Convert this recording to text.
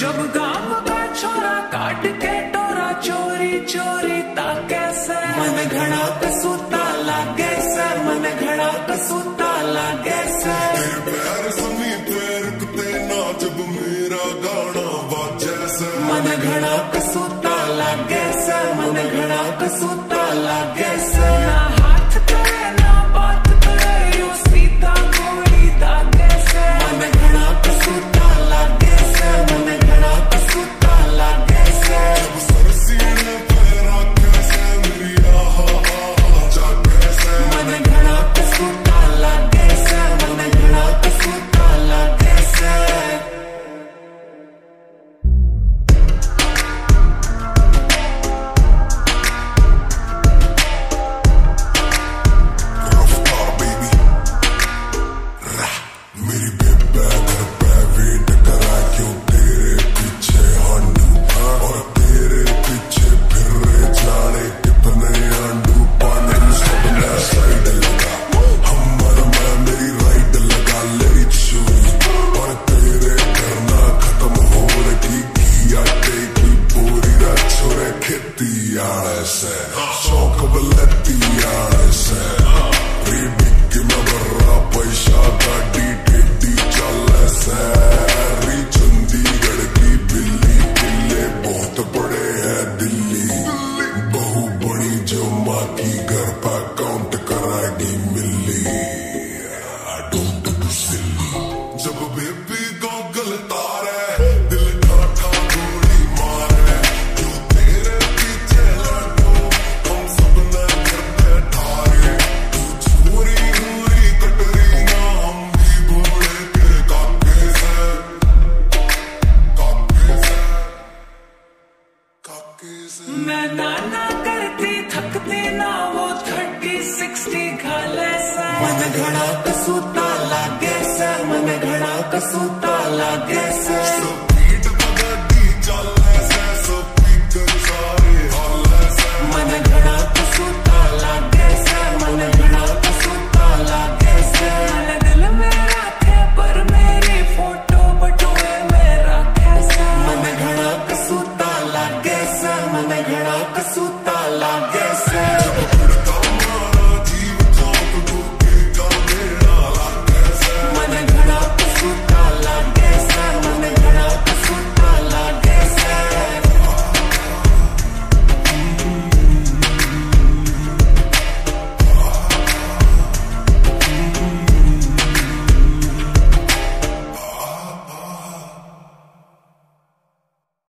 गाम का छोरा काट के टोरा चोरी चोरी ताके से। मन घड़ा कसूता लागे से मन घड़ा कसूता लागे से। तेरे पैर सुनी पैर रुकते ना जब मेरा गाना बाजे से। मन घड़ा कसूता लागे से मन घड़ा कसूता लागे से। रीडिंग पैसा चंडीगढ़ की बहुत बड़े दिल्ली। बहु बड़ी की घर काउंट कराएगी जब बेबी गॉगल तारे मैं नाना करती, थकती ना वो थर्टी, सिक्सटी से मन घड़ा कसूता लागे से मन घड़ा कसूता लागे से मन घड़ा कसूता